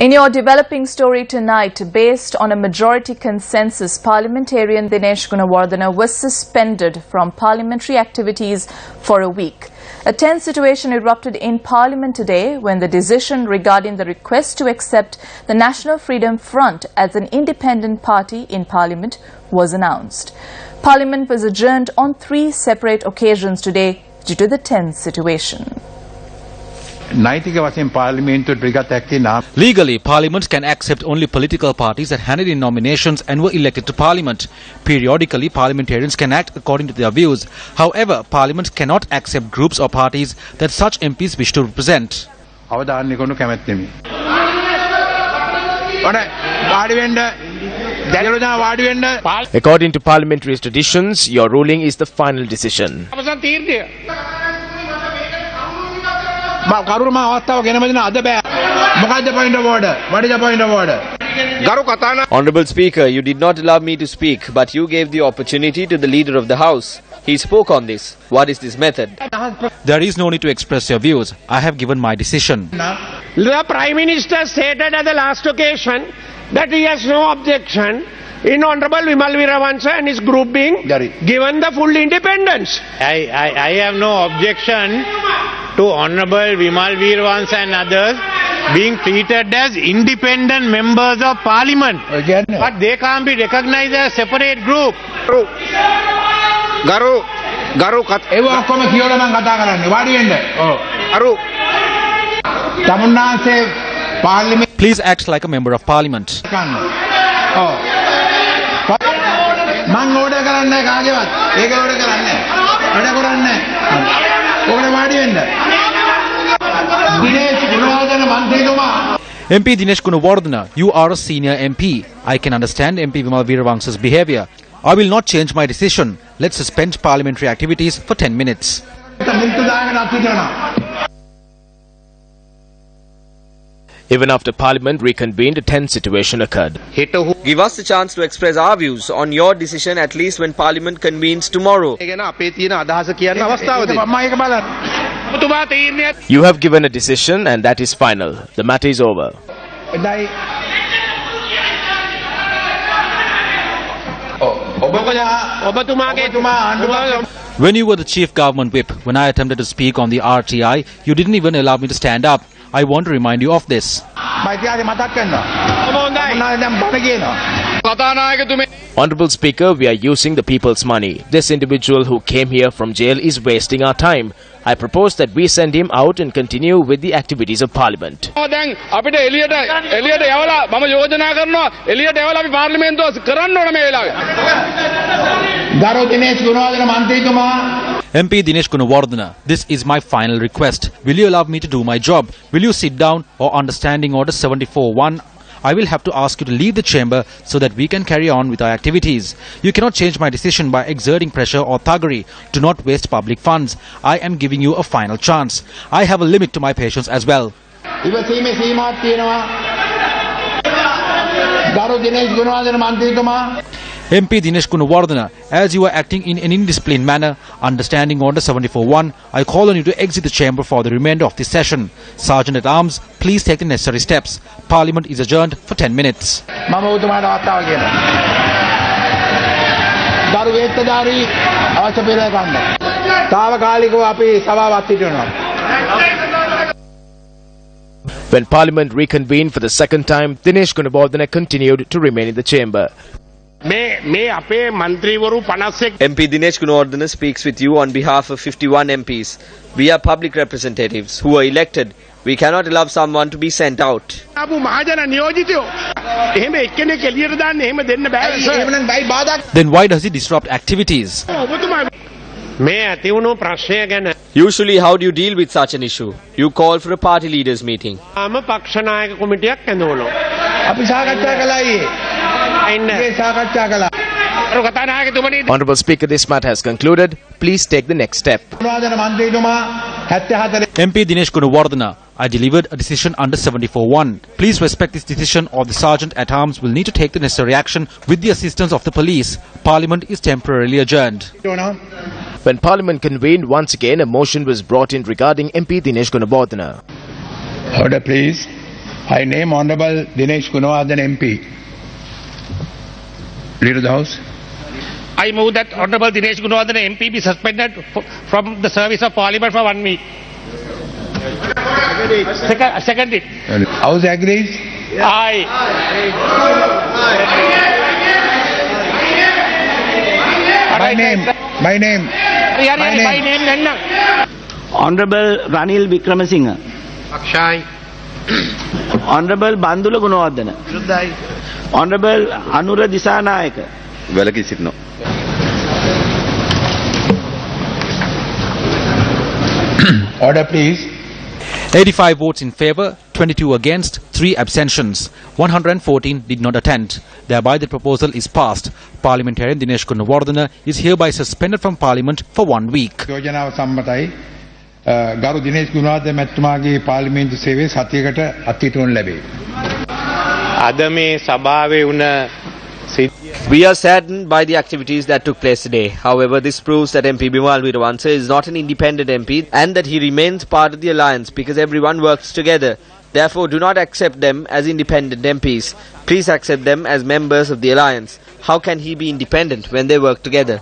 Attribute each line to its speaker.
Speaker 1: In your developing story tonight, based on a majority consensus, parliamentarian Dinesh Gunawardena was suspended from parliamentary activities for a week. A tense situation erupted in Parliament today when the decision regarding the request to accept the National Freedom Front as an independent party in Parliament was announced. Parliament was adjourned on three separate occasions today due to the tense situation.
Speaker 2: Legally, parliaments can accept only political parties that handed in nominations and were elected to parliament. Periodically, parliamentarians can act according to their views. However, parliaments cannot accept groups or parties that such MPs wish to represent.
Speaker 3: According to parliamentary traditions, your ruling is the final decision.
Speaker 4: අවසන් තීරණය. මම කරුණ මා අවස්ථාව ගෙන මෙදින අද බෑ. මොකද්ද point of order? What is the point of order? ගරු කතානා
Speaker 5: Honorable Speaker, you did not allow me to speak, but you gave the opportunity to the Leader of the House. He spoke on this. What is this method?
Speaker 2: There is no need to express your views. I have given my decision.
Speaker 6: The Prime Minister stated at the last occasion that he has no objection in Honorable Vimal Weerawansa and his group being given the full independence.
Speaker 7: I, I, I have no objection to Honorable Vimal Weerawansa and others being treated as independent members of parliament.
Speaker 4: Again,
Speaker 7: but they can't be recognized as separate group.
Speaker 4: Garu, Garu, Garu, ඒව oh.
Speaker 2: Please act like a member of parliament.
Speaker 4: මං order කරන්නේ නැහැ කාගේවත්. ඒක order කරන්නේ නැහැ. වැඩ කරන්නේ නැහැ. ඕනේ වාඩි වෙන්න. Dinesh Gunawardena මන්ත්‍රීතුමා
Speaker 2: MP Dinesh Gunawardena, you are a senior MP. I can understand MP Vimal Veeravangs's behavior. I will not change my decision. Let's suspend parliamentary activities for 10 minutes.
Speaker 3: Even after Parliament reconvened, a tense situation occurred.
Speaker 5: Give us the chance to express our views on your decision at least when Parliament convenes tomorrow.
Speaker 3: You have given a decision and that is final. The matter is over.
Speaker 2: When you were the chief government whip, when I attempted to speak on the RTI, you didn't even allow me to stand up. I want to remind you of this.
Speaker 3: Honorable Speaker, we are using the people's money. This individual who came here from jail is wasting our time. I propose that we send him out and continue with the activities of Parliament.
Speaker 2: MP Dinesh Gunawardena, this is my final request. Will you allow me to do my job? Will you sit down or understanding order 74.1 I will have to ask you to leave the chamber so that we can carry on with our activities. You cannot change my decision by exerting pressure or thuggery. Do not waste public funds. I am giving you a final chance. I have a limit to my patience as well. MP Dinesh Gunawardena, as you are acting in an indisciplined manner, understanding order 741, I call on you to exit the chamber for the remainder of this session. Sergeant at Arms, please take the necessary steps. Parliament is adjourned for 10 minutes.
Speaker 3: When Parliament reconvened for the second time, Dinesh Gunawardena continued to remain in the chamber.
Speaker 5: MP Dinesh Gunawardena speaks with you on behalf of 51 MPs. We are public representatives who are elected. We cannot allow someone to be sent out.
Speaker 2: Then why does he disrupt activities?
Speaker 5: Usually how do you deal with such an issue? You call for a party leaders meeting.
Speaker 3: Honorable Speaker, this matter has concluded. Please take the next step.
Speaker 2: MP Dinesh Gunawardena, I delivered a decision under 74.1. Please respect this decision or the sergeant at arms will need to take the necessary action with the assistance of the police. Parliament is temporarily adjourned.
Speaker 3: When Parliament convened once again, a motion was brought in regarding MP Dinesh Gunawardena.
Speaker 4: Order please. I name Honorable Dinesh Gunawardena MP. Leader of the House.
Speaker 6: I move that Honorable Dinesh Gunawardena MP be suspended from the service of Parliament for one week. Second, uh, second it.
Speaker 4: House agrees? Yes.
Speaker 6: Aye. Aye.
Speaker 4: My name. My name. My name.
Speaker 8: Honorable Ranil Wickremesinghe.
Speaker 4: Akshay.
Speaker 8: Honorable Bandula Gunawardhana. Shuddhai. Honorable Anura Dissanayake.
Speaker 9: Velaki Sitno.
Speaker 4: Order please.
Speaker 2: 85 votes in favour, 22 against, 3 abstentions. 114 did not attend. Thereby the proposal is passed. Parliamentarian Dinesh Gunawardena is hereby suspended from Parliament for one week.
Speaker 4: ගරු දිනේෂ් ගුණවර්ධන මැතිතුමාගේ පාර්ලිමේන්තු සේවයේ සතියකට
Speaker 7: අත්විඳුණු adame sabave una
Speaker 5: we are saddened by the activities that took place today. However, this proves that MP Vimal Weerawansa is not an independent MP and that he remains part of the alliance because everyone works together. Therefore, do not accept them as independent MPs. Please accept them as members of the alliance. How can he be independent when they work together?